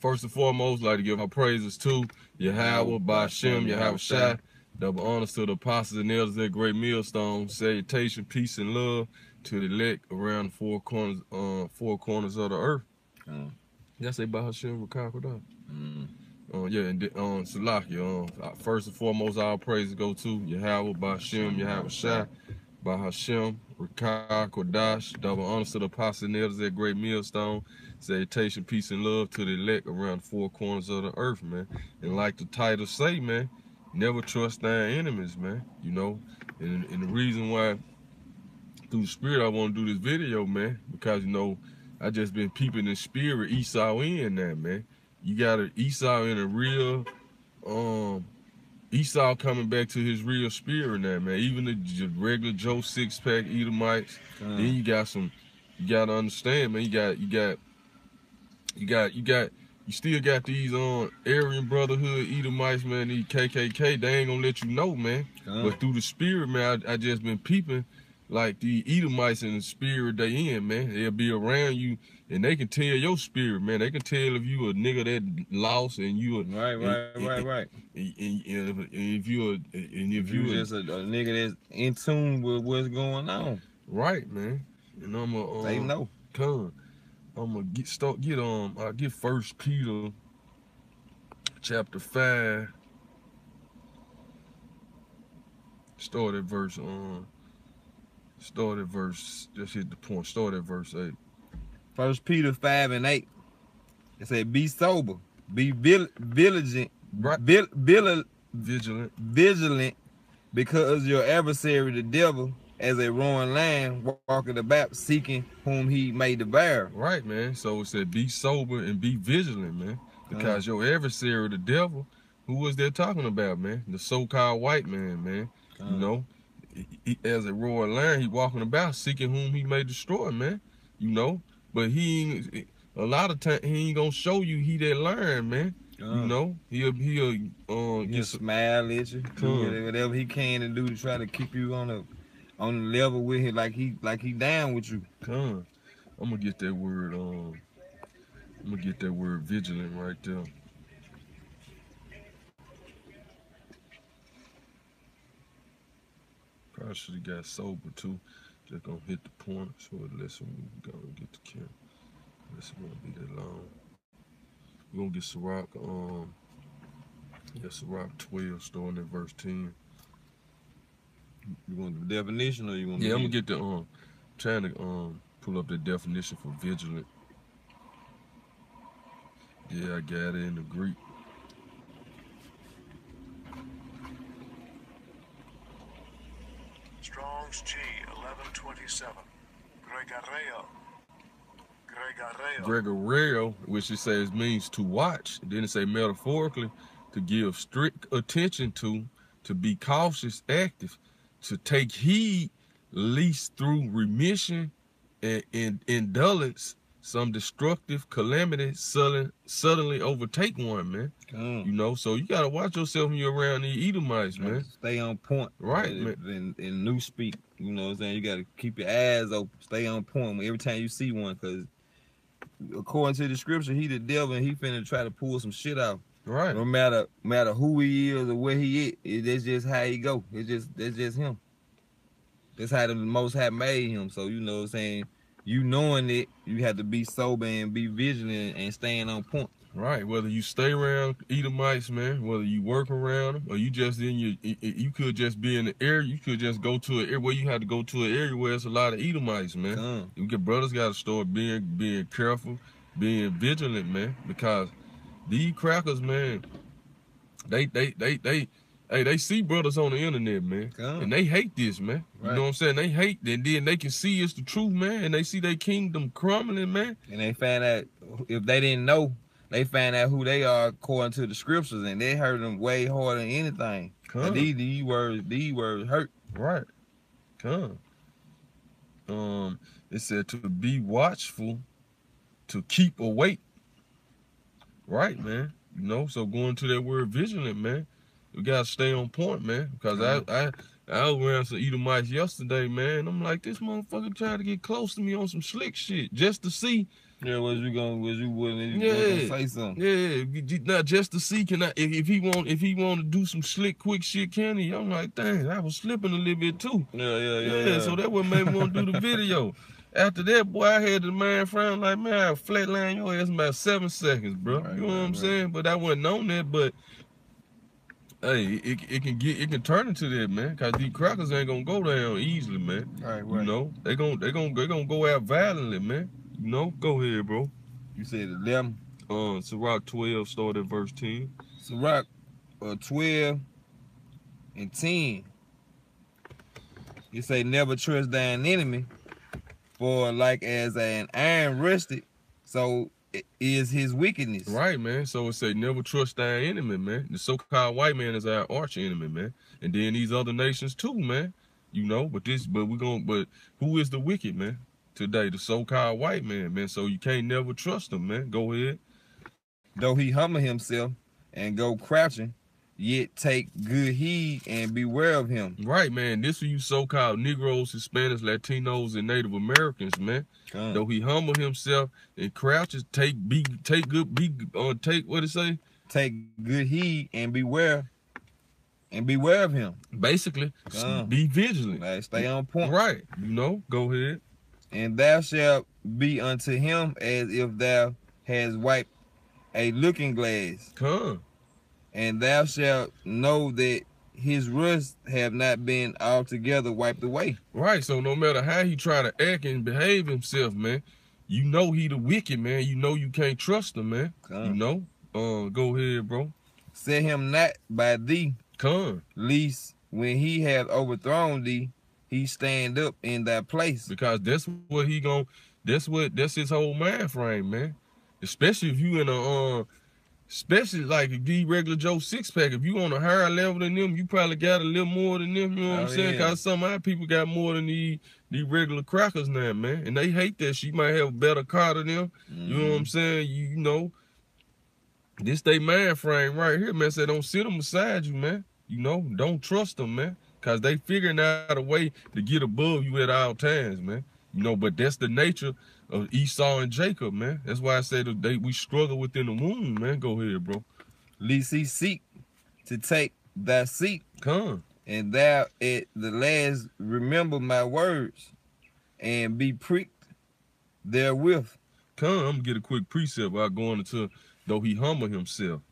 first and foremost, I'd like to give my praises to Yahweh, Bashem, Yahweh Shai. Double honors to the apostles and elders at Great Millstone. Salutation, peace, and love to the elect around the four corners, uh, four corners of the earth. Did I say Bahashem Rakakodah? Mm. Uh, yeah, and then, um, Salaki, um, uh, first and foremost, all praises go to Yahweh, Bashem, Yahweh Shai, Bahashem, Rakah, Kodash, double honors to the apostles and elders at Great Millstone. Salutation, peace, and love to the elect around the four corners of the earth, man. And like the title say, man, never trust thy enemies, man. You know, and, and the reason why through the spirit I want to do this video, man, because you know, I just been peeping the spirit Esau in that, man. You got a Esau in a real um Esau coming back to his real spirit now, man. Even the regular Joe six pack Edomites. Mm. Then you got some you gotta understand, man. You got you got you got you got you still got these um Aryan Brotherhood Edomites, man, these KKK, they ain't gonna let you know, man. Mm. But through the spirit, man, I, I just been peeping like the Edomites in the spirit they in, man. They'll be around you and they can tell your spirit, man. They can tell if you a nigga that lost and you a Right, right, right, right. and, and, and if you a and if If you you a, just a, a nigga that's in tune with what's going on, right, man. And I'm a um, they know. Come, I'm gonna get start get um I get First Peter chapter five. Start at verse um. Start at verse. Just hit the point. Start at verse eight. First Peter five and eight. It said, "Be sober, be vil- vigilant, Right. vil- vil- Vigilant. vigilant, because your adversary, the devil, as a roaring lion, walking about, seeking whom he may devour." Right, man. So it said, be sober and be vigilant, man. Because uh-huh. your adversary, the devil, who was they talking about, man? The so-called white man, man. You uh-huh. know, he, as a roaring lion, he walking about seeking whom he may destroy, man. You know, but he a lot of time he ain't gonna show you he that lion, man. Uh, You know, he'll he'll uh, he'll get some, smile at you, whatever- whatever he can to do to try to keep you on the on the level with him, like he like he down with you. come. I'm gonna get that word. Um, I'm gonna get that word vigilant right there. Probably should have got sober too. Just gonna hit the point so lets go and get the camera. This won't be that long. We're gonna get Sirach, um, yeah, Sirach 12, starting at verse 10. You want the definition, or you want? Yeah, I'm gonna get the um trying to um pull up the definition for vigilant. Yeah, I got it in the Greek. Gregareo. Gregareo. Gregoreo, which it says means to watch. It didn't say metaphorically to give strict attention to, to be cautious, active, to take heed, least through remission and, and indulgence, some destructive calamity suddenly suddenly overtake one, man. Come. You know, so you gotta watch yourself when you're around these Edomites, man. Stay on point. Right, in, man. In, new speak, you know what I'm saying? You gotta keep your eyes open. Stay on point every time you see one, cause according to the scripture, he the devil and he finna try to pull some shit out. Right. No matter matter who he is or where he is, it, that's just how he go. It's just that's just him. That's how the most high made him. So you know what I'm saying? You knowing it, you have to be sober and be vigilant and staying on point. Right. Whether you stay around Edomites, man, whether you work around them, or you just in your, you- could just be in the area. You could just go to an area where you had to go to an area where it's a lot of Edomites, man. Come. You get brothers got to start being being careful, being vigilant, man, because these crackers, man, they they they they. Hey, they see brothers on the internet, man, and they hate this, man. You know what I'm saying? They hate, and then they can see it's the truth, man, and they see their kingdom crumbling, man. And they find out if they didn't know, they find out who they are according to the scriptures, and they hurt them way harder than anything. Come. These these words, these words hurt. Right. Come. Um, it said to be watchful, to keep awake. Right, man. You know, so going to that word vigilant, man. We gotta stay on point, man. Because I, I I was around some Edomites yesterday, man. I'm like, this motherfucker trying to get close to me on some slick shit just to see. Yeah, was you gonna was you willing Yeah. say something? Yeah, not just to see. Can I? If, if he want, if he want to do some slick, quick shit, can he? I'm like, dang, I was slipping a little bit too. Yeah, yeah, Yeah, so that what made me want to do the video. After that, boy, I had the man frown like, man, I flatline your ass in about seven seconds, bro. Right, you know right, what I'm right. saying? But I wasn't on that, but hey, it, it can get it can turn into that, man. Cause these crackers ain't gonna go down easily, man. right, right. You know, they gon' they gon' they gonna go out violently, man. You know, go ahead, bro. You said eleven. Uh, Sirach 12 started at verse 10. Sirach uh, 12 and 10. You say, never trust thine enemy, for like as an iron rusted, so is his wickedness. Right, man. So it say never trust thy enemy, man. The so-called white man is our arch enemy, man. And then these other nations too, man. You know, but this, but we're gonna, but who is the wicked, man? Today, the so-called white man, man. So you can't never trust them, man. Go ahead. Though he humble himself and go crouching, yet take good heed and beware of him. Right, man. This for you so-called Negroes, Hispanics, Latinos, and Native Americans, man. Though he humble himself and crouches, take be take good be uh take what it say? Take good heed and beware and beware of him. Basically, be vigilant. Like stay on point. Right. You know, go ahead. And thou shalt be unto him as if thou hast wiped a looking glass. Come. And thou shalt know that his rust have not been altogether wiped away. Right. So no matter how he try to act and behave himself, man, you know he the wicked man. You know you can't trust him, man. Come. You know. Uh, go ahead, bro. Set him not by thee, Come. Least when he hath overthrown thee, he stand up in thy place. Because that's what he gon' That's what. That's his whole mind frame, man. Especially if you in a. Uh, Especially like if the regular Joe six pack, if you on a higher level than them, you probably got a little more than them. You know what Oh, I'm saying? yeah. Cause some of our people got more than the the regular crackers now, man, and they hate that. She might have a better car than them. You know what I'm mm. saying? You, you know, this they mind frame right here, man. Say don't sit them beside you, man. You know, don't trust them, man, cause they figuring out a way to get above you at all times, man. You know, but that's the nature of Esau and Jacob, man. That's why I say that they we struggle within the womb, man. Go ahead, bro. Lest he seek to take thy seat, Come. and thou at the last remember my words, and be pricked therewith. Come, I'm gonna get a quick precept without going into though he humble himself.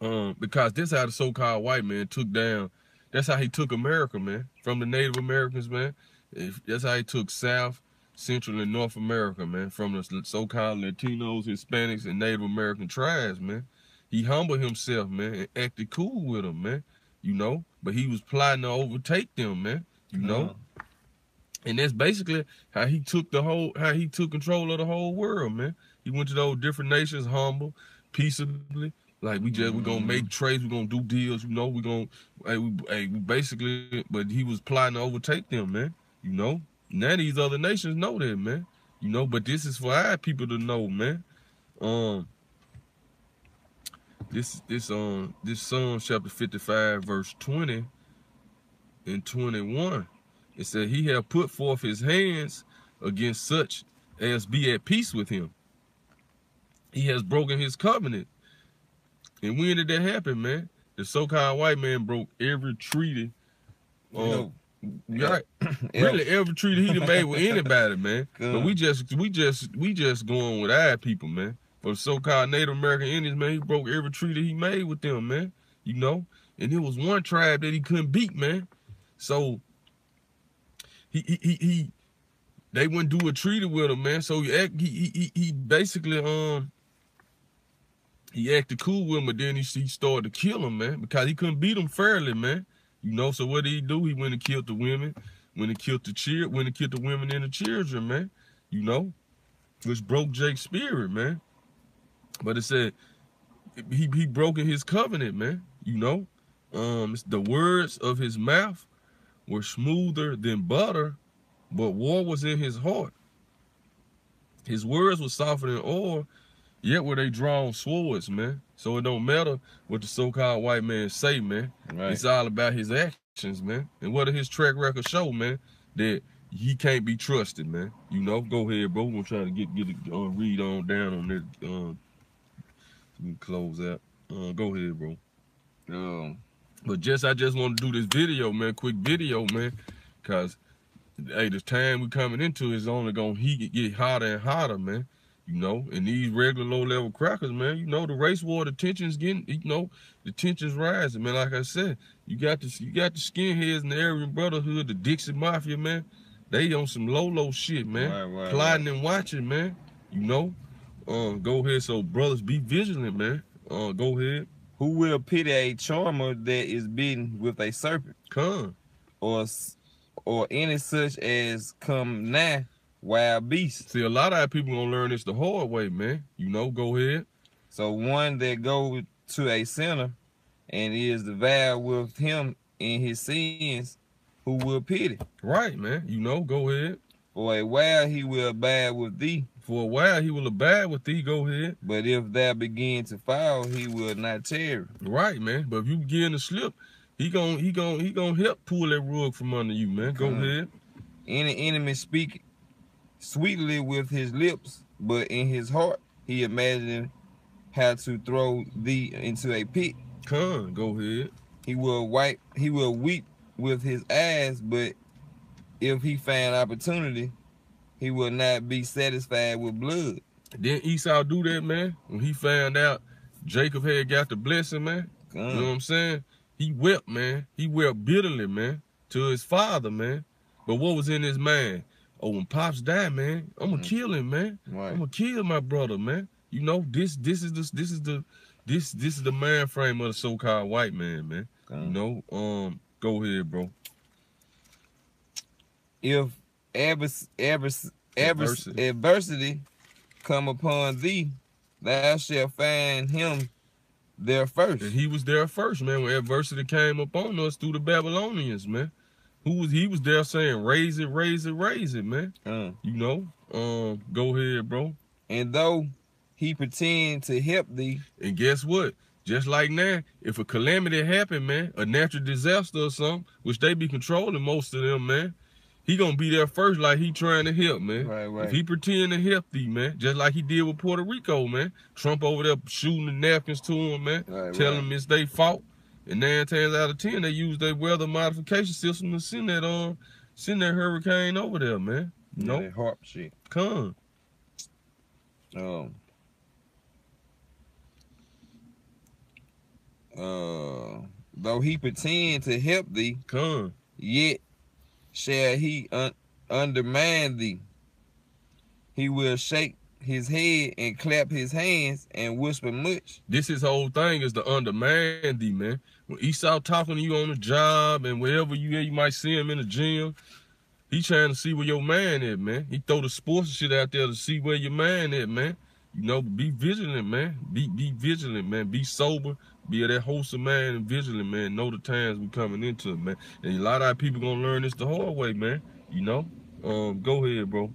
Um, because this how the so-called white man took down. That's how he took America, man, from the Native Americans, man. If- That's how he took South, Central, and North America, man, from the so-called Latinos, Hispanics, and Native American tribes, man. He humbled himself, man, and acted cool with them, man. You know, but he was plotting to overtake them, man. You know. Uh, And that's basically how he took the whole, how he took control of the whole world, man. He went to those different nations, humble, peaceably. Like we just, we're gonna make trades, we're gonna do deals, you know. we're gonna, hey, we, hey, we basically, but he was plotting to overtake them, man. You know. Now these other nations know that, man. You know, but this is for our people to know, man. Um, this, this, um, this Psalm chapter fifty-five, verse twenty and twenty-one. It said he have put forth his hands against such as be at peace with him. He has broken his covenant. And when did that happen, man? The so-called white man broke every treaty. you Um, know, right, yeah, really every treaty he done made with anybody, man. But we just, we just, we just going with our people, man. For so-called Native American Indians, man, he broke every treaty he made with them, man. You know, and it was one tribe that he couldn't beat, man. So he he he, he they wouldn't do a treaty with him, man. So he act, he, he he he basically um he acted cool with him, but then he, he started to kill him, man, because he couldn't beat him fairly, man. You know, so what did he do? He went and killed the women, went and killed the cheer, went and killed the women and the children, man. You know, which broke Jake's spirit, man. But it said he he broken his covenant, man. You know, um, the words of his mouth were smoother than butter, but war was in his heart. His words were softer than oil, yet were they drawn swords, man. So it don't matter what the so-called white man say, man. right. It's all about his actions, man. And what his track record show, man? That he can't be trusted, man. You know, go ahead, bro. We're gonna try to get get it uh, read on down on this. Uh, we close out. Uh, go ahead, bro. Um, But just I just want to do this video, man. Quick video, man. Cause hey, the time we coming into is only gonna he get hotter and hotter, man. You know, and these regular low level crackers, man. You know, the race war, the tensions getting, you know, the tensions rising, man. Like I said, you got the you got the skinheads and the Aryan Brotherhood, the Dixie Mafia, man. They on some low low shit, man. Right, right, Plotting and watching, man. You know, uh, go ahead. So brothers, be vigilant, man. Uh, go ahead. who will pity a charmer that is bitten with a serpent, Come. or or any such as come nigh wild beast. See, a lot of our people gonna learn this the hard way, man. You know, go ahead. So one that go to a sinner and is devoured with him in his sins, who will pity? Right, man. You know, go ahead. For a while he will abide with thee, For a while, he will abide with thee. Go ahead. but if thou begin to fall, he will not tarry. Right, man. But if you begin to slip, he gon' he gon' he gon' help pull that rug from under you, man. Go Mhm. ahead. Any enemy speak sweetly with his lips, but in his heart he imagined how to throw thee into a pit. Come, go ahead. He will wipe, he will weep with his eyes, but if he find opportunity, he will not be satisfied with blood. Then Esau do that, man. When he found out Jacob had got the blessing, man. You know what I'm saying? He wept, man. He wept bitterly, man, to his father, man. But what was in his mind? Oh, when Pops died, man, I'm gonna Mhm. kill him, man. right. I'm gonna kill my brother, man. You know, this this is the this is the this this is the man frame of the so-called white man, man. You Uh, know, um, go ahead, bro. if advers- advers- advers- Adversity. adversity come upon thee, thou shalt find him there first. And he was there first, man. When adversity came upon us through the Babylonians, man. Who was he was there saying, raise it, raise it, raise it, man. Uh, You know, um, go ahead, bro. and though he pretend to help thee, And guess what? Just like now, if a calamity happen, man, a natural disaster or something, which they be controlling most of them, man, he gonna be there first like he trying to help, man. right, right, If he pretend to help thee, man, just like he did with Puerto Rico, man. Trump over there shooting the napkins to him, man, right, telling right. them it's their fault. And nine times out of ten, they use their weather modification system to send that um send that hurricane over there, man. No, that HAARP shit. come. Um, uh, though he pretend to help thee, Come. yet shall he un- undermine thee. He will shake his head and clap his hands and whisper much. This his whole thing is to undermine thee, man. When Esau talking to you on the job and wherever you you might see him in the gym. He trying to see where your man at, man. He throw the sports shit out there to see where your man at, man. You know, be vigilant, man. Be be vigilant, man. Be sober. Be that wholesome man and vigilant, man. Know the times we coming into, man. And a lot of people gonna learn this the hard way, man. You know. Um, go ahead, bro.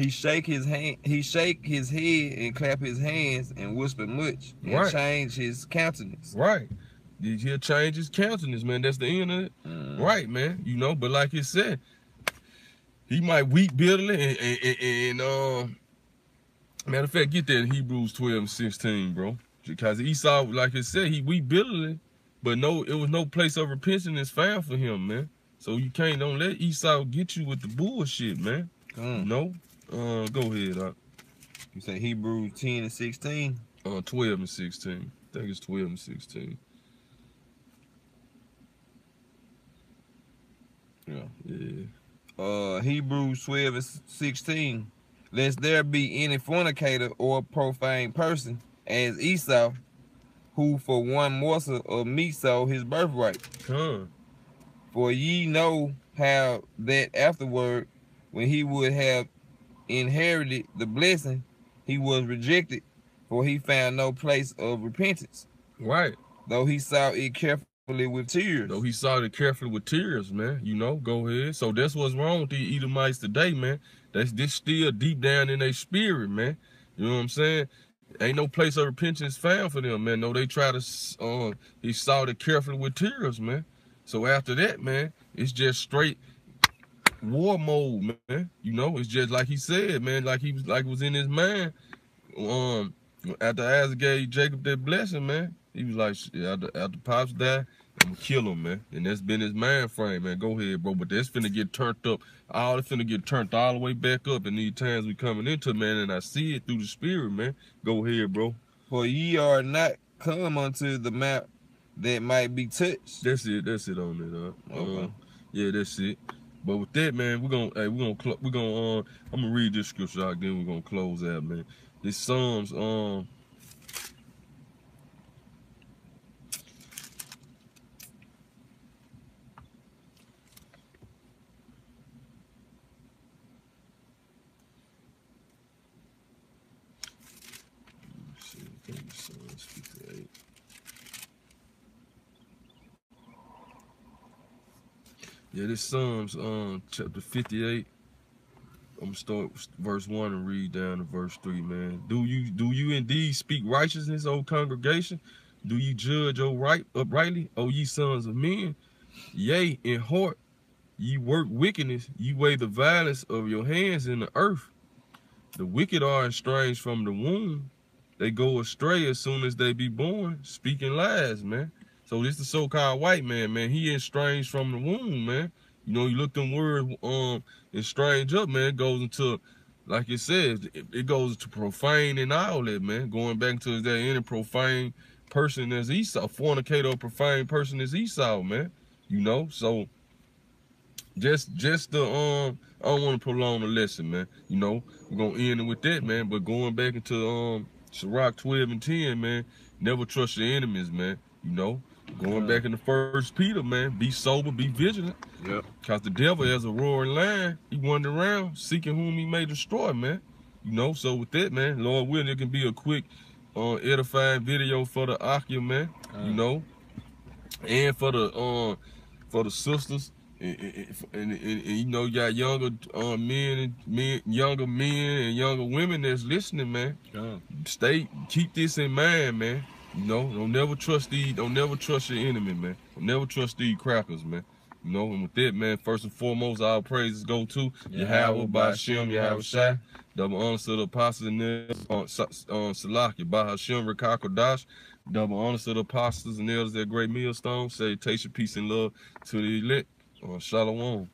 He shake his hand. He shake his head and clap his hands and whisper much and Right. change his countenance. Right. He'll change his countenance, man. That's the end of it. Mm. Right, man. You know, but like he said, he might weep bitterly and, and, and, and um matter of fact, get that in Hebrews 12 and 16, bro. Because Esau, like I said, he weep bitterly, but no, it was no place of repentance found for him, man. So you can't don't let Esau get you with the bullshit, man. Mm. No? Uh go ahead, uh, You say Hebrews 10 and 16. uh 12 and 16. I think it's 12 and 16. Yeah. Yeah. Uh, Hebrews 12 and 16. Lest there be any fornicator or profane person as Esau, who for one morsel of meat sold his birthright. Come. For ye know how that afterward, when he would have inherited the blessing, he was rejected, for he found no place of repentance, Right. though he saw it carefully with tears. Though he saw it carefully with tears, man. You know, go ahead. So that's what's wrong with the Edomites today, man. That's this still deep down in their spirit, man. You know what I'm saying? Ain't no place of repentance found for them, man. No, they try to uh he saw it carefully with tears, man. So after that, man, it's just straight war mode, man. You know, it's just like he said, man, like he was like was in his mind. Um, after Isaac gave Jacob that blessing, man, he was like, "Shit, after, after pops died, I'm gonna kill him, man. And that's been his mind frame, man. Go ahead, bro. But that's finna get turned up. All it's finna get turned all the way back up. And these times we coming into, man, and I see it through the spirit, man. Go ahead, bro. For ye are not come unto the map that might be touched. That's it. That's it on it. Uh, Okay. uh, yeah, that's it. But with that, man, we're gonna hey, we're gonna we're gonna uh, I'm gonna read this scripture out, then we're gonna close out, man. This Psalms um Let's see, I think it's Psalms 58. Yeah, this Psalms um chapter 58. I'm gonna start verse one and read down to verse three, man. Do you do you indeed speak righteousness, O congregation? Do you judge O right uprightly, O ye sons of men? Yea, in heart ye work wickedness, ye weigh the violence of your hands in the earth. The wicked are estranged from the womb. They go astray as soon as they be born, speaking lies, man. So this the so-called white man, man. He estranged from the womb, man. You know, you look them words um estranged up, man. It goes into, like it says, it, it goes to profane and all that, man. Going back to that any profane person as Esau, fornicator or profane person as Esau, man. You know, so just just the um I don't want to prolong the lesson, man. You know, we're gonna end it with that, man. But going back into um Sirach 12 and 10, man, never trust your enemies, man. You know, going back in the first Peter, man, be sober, be vigilant. Yep. Cause the devil as a roaring lion, he wandered around seeking whom he may destroy, man. You know, so with that, man, Lord willing, it can be a quick uh edifying video for the Akia, man. You Uh. know, and for the um for the sisters. And, and, and, and- you know, you got younger uh, men and men, younger men and younger women that's listening, man. Stay, keep this in mind, man. You know, don't never trust these, don't never trust your enemy, man. Don't never trust these crackers, man. You know, and with that, man, first and foremost, our praises go to Yahweh, Bashem, Yahweh Shai, double honor to the apostles and elders, uh, Sa- uh, Salaki, Bahashem, Rakakodash, double honor to the apostles and elders at Great Millstone, salutation, peace, and love to the elect. Uh, shalom.